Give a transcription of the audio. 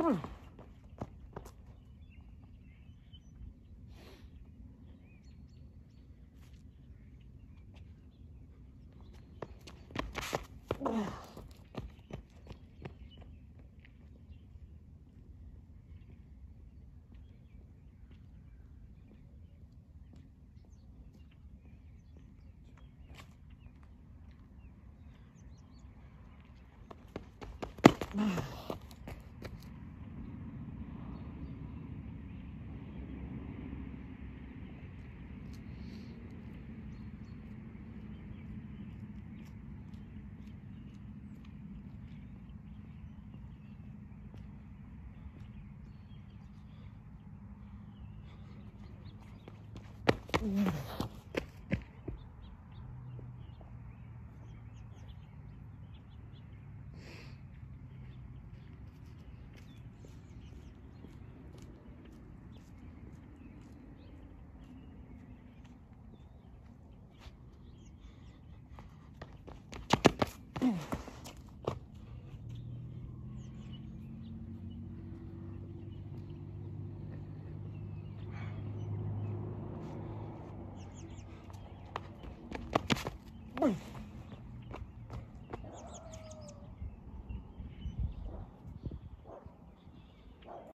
Ugh. Mm. Come on.